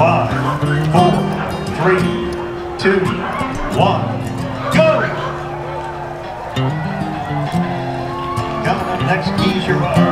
Five, four, three, two, one, go! Coming up next, Keys Your Bar.